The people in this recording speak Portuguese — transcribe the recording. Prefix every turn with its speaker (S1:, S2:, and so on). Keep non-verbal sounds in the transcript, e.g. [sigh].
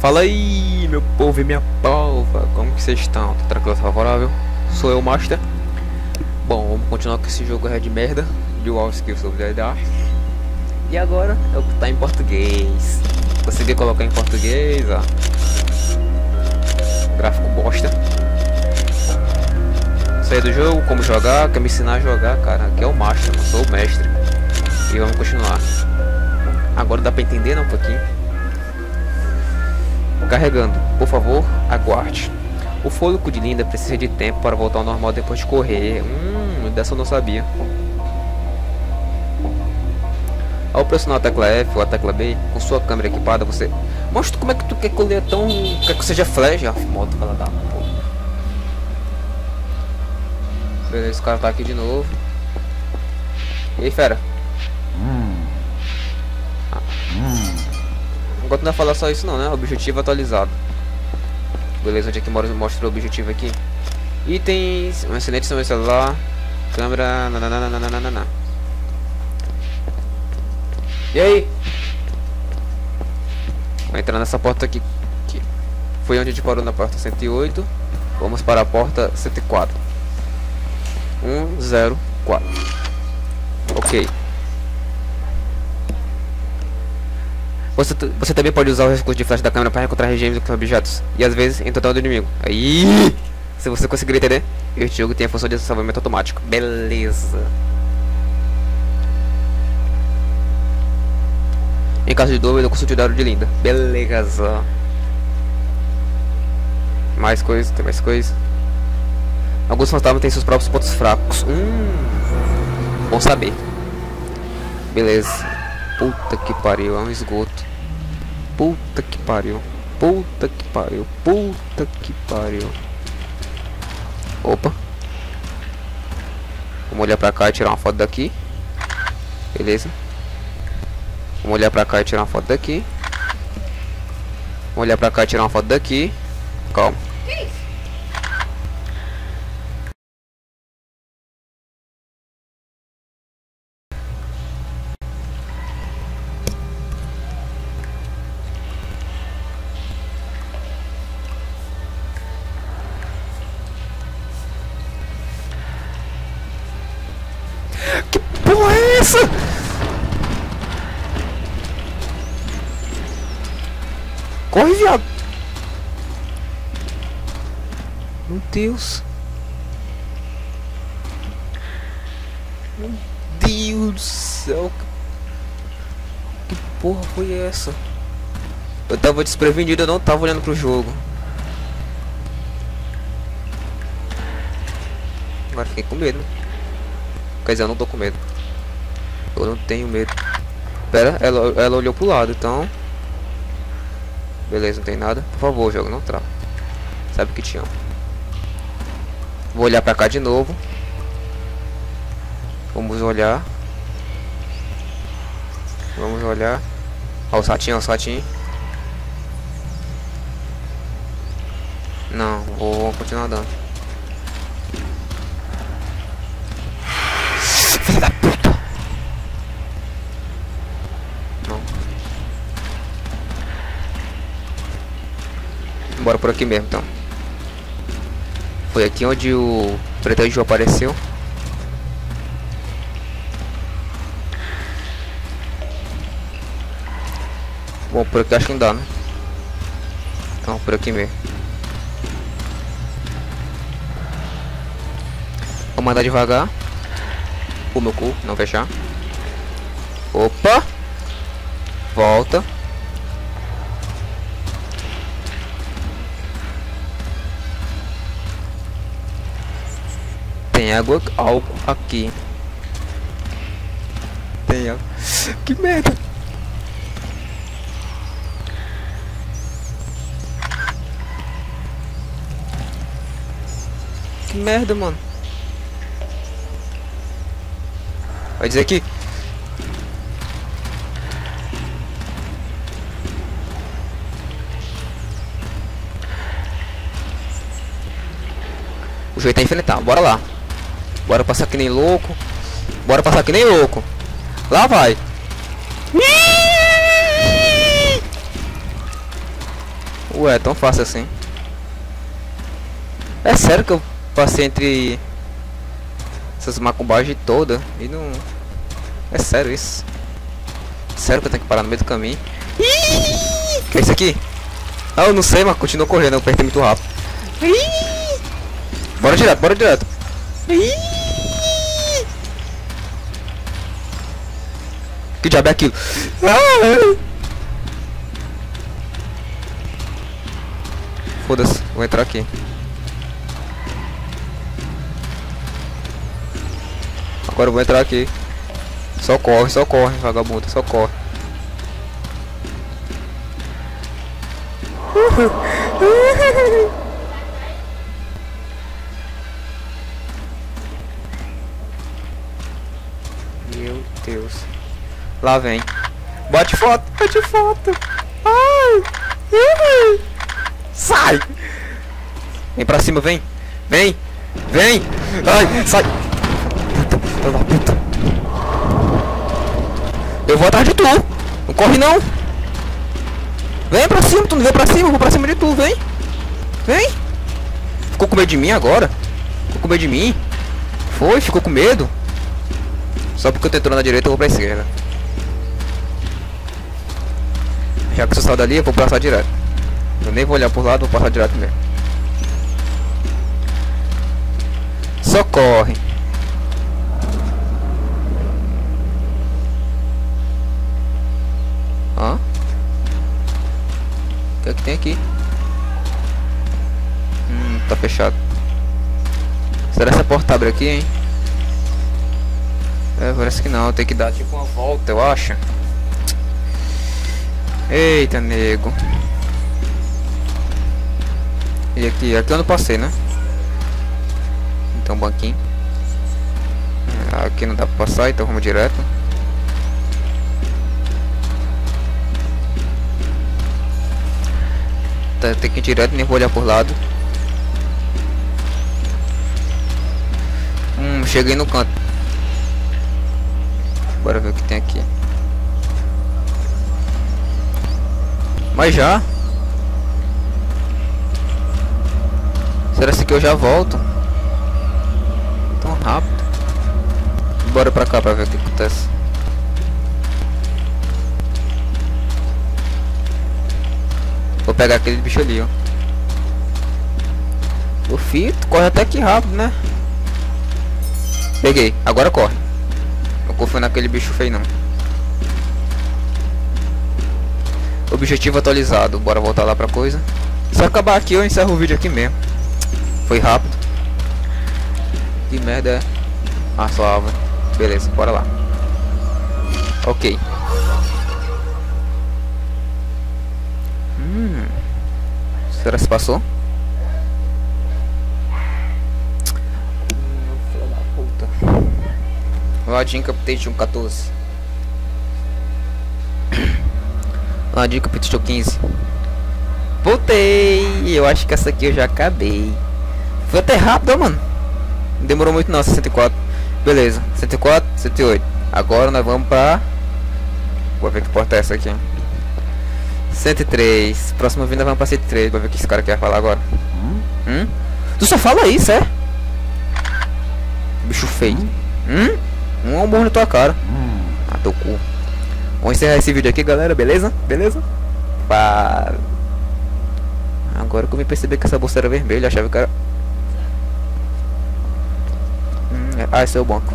S1: Fala aí, meu povo e minha polva, como que vocês estão? Tá tranquilo, favorável? Sou eu, Master. Bom, vamos continuar com esse jogo de merda, de Wall Skills of the Dark. E agora é o que tá em português. Consegui colocar em português, ó. Gráfico bosta. Sair do jogo, como jogar, quer me ensinar a jogar, cara. Aqui é o Master, não sou o mestre. E vamos continuar. Agora dá pra entender, não, um pouquinho. Carregando. Por favor, aguarde. O fôlego de Linda precisa de tempo para voltar ao normal depois de correr. Hum, dessa eu não sabia. Ao pressionar a tecla F ou a tecla B, com sua câmera equipada, você... Mostra como é que tu quer que eu leia tão... Quer que seja flash? Ah, moto, fala da porra. Beleza, o cara tá aqui de novo. E aí, fera? Agora não vai falar só isso não, né? Objetivo atualizado. Beleza, onde é que mostra o objetivo aqui? Itens, um excelente seu celular, câmera, nananana. E aí? Vou entrar nessa porta aqui, que foi onde a gente parou na porta 108. Vamos para a porta 104. 104. Ok. Você, você também pode usar o recurso de flash da câmera para encontrar regiões dos objetos, e às vezes em total do inimigo. Aí, [laughs] se você conseguir entender, este jogo tem a função de salvamento automático. Beleza. Em caso de dúvida, consulte o dado de Linda. Beleza. Mais coisas, tem mais coisas. Alguns fantasmas têm seus próprios pontos fracos. Hum, bom saber. Beleza. Puta que pariu, é um esgoto. Puta que pariu. Puta que pariu. Puta que pariu. Opa. Vamos olhar pra cá e tirar uma foto daqui. Beleza. Vamos olhar pra cá e tirar uma foto daqui. Vamos olhar pra cá e tirar uma foto daqui. Calma. Essa? Corre, viado. Meu Deus. Meu Deus do céu. Que porra foi essa? Eu tava desprevenido, eu não tava olhando pro jogo. Agora fiquei com medo. Quer dizer, eu não tô com medo. Eu não tenho medo. Pera, ela, ela olhou pro lado, então... Beleza, não tem nada. Por favor, jogo, não trava. Sabe que amo. Vou olhar pra cá de novo. Vamos olhar. Vamos olhar. Ó, o satinho, ó, o satinho. Não, vou continuar dando. Bora por aqui mesmo, então. Foi aqui onde o Preto apareceu. Bom, por aqui acho que não dá, né? Então, por aqui mesmo. Vou mandar devagar. O meu cu, não fechar. Opa! Volta. Tem água, álcool aqui. Tem água. Que merda. Que merda, mano. Vai dizer que... O jeito é enfrentar, bora lá. Bora passar que nem louco. Bora passar que nem louco. Lá vai. Ué, tão fácil assim. É sério que eu passei entre essas macumbagens toda e não. É sério isso. Sério que eu tenho que parar no meio do caminho. Que é isso aqui? Ah, eu não sei, mas continua correndo, eu apertei muito rápido. Bora direto, bora direto. Ih! Que diabo é aquilo? Foda-se, vou entrar aqui. Agora eu vou entrar aqui. Só corre, só corre, vagabundo, só corre. Meu Deus. Lá vem. Bate foto, bate foto. Ai. Ai. Sai. Vem pra cima, vem. Vem. Vem. Ai, sai. Puta, da puta. Eu vou atrás de tu. Não corre não. Vem pra cima, tu não vem pra cima, eu vou pra cima de tu, vem. Vem. Ficou com medo de mim agora? Ficou com medo de mim? Foi, ficou com medo? Só porque eu tô entrando na direita eu vou pra esquerda. Já que você saiu dali, eu vou passar direto. Eu nem vou olhar por lado, vou passar direto mesmo. Socorre. Hã? O que é que tem aqui? Hum, tá fechado. Será que essa porta abre aqui, hein? É, parece que não. Tem que dar tipo uma volta, eu acho. Eita, nego. E aqui, aqui eu não passei, né? Então, banquinho. Aqui não dá pra passar, então vamos direto. Tá, tem que ir direto, nem vou olhar por lado. Hum, cheguei no canto. Bora ver o que tem aqui. Mas já? Será que eu já volto? Tão rápido. Bora pra cá pra ver o que acontece. Vou pegar aquele bicho ali, ó. O fito corre até que rápido, né? Peguei, agora corre. Não confio naquele bicho feio não. Objetivo atualizado, bora voltar lá pra coisa. Se acabar aqui eu encerro o vídeo aqui mesmo. Foi rápido. Que merda é? Ah, só. Beleza, bora lá. Ok. Hum. Será que se passou? Filho da puta. Ladinho Capitation 14. Ladinho Capitation 15. Voltei! Eu acho que essa aqui eu já acabei. Foi até rápido, mano. Não demorou muito não, 64. Beleza, 104, 108. Agora nós vamos pra... Vou ver que porta é essa aqui. 103. Próxima vinda vamos pra 103. Vou ver o que esse cara quer falar agora. Hum? hum? Tu só fala isso, é? Bicho feio. Hum? Um amor na tua cara. Hum. Ah, teu cu. Vamos encerrar esse vídeo aqui, galera. Beleza? Beleza? Para. Agora que eu me percebi que essa bolsa era vermelha, achava que era... Hum, é... Ah, esse é o banco.